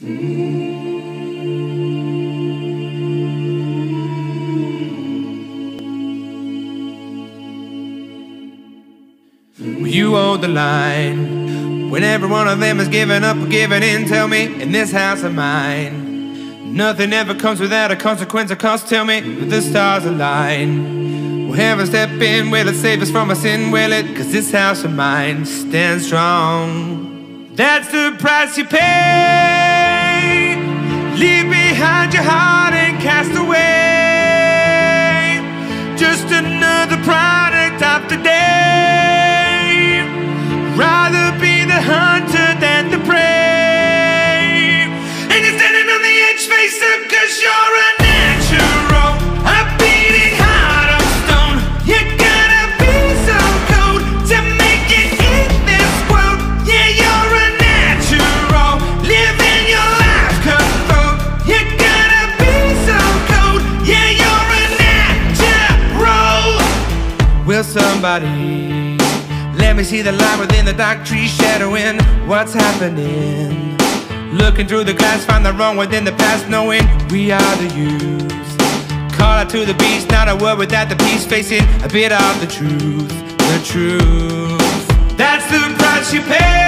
You hold the line when every one of them is giving up or giving in. Tell me, in this house of mine, nothing ever comes without a consequence or cost. Tell me, will the stars align? Will heaven step in? Will it save us from our sin? Will it? Cause this house of mine stands strong. That's the price you pay. Just another Will somebody let me see the light within the dark trees shadowing what's happening? Looking through the glass, find the wrong within the past, knowing we are the youth. Call out to the beast, not a word without the peace, facing a bit of the truth, the truth. That's the price you pay.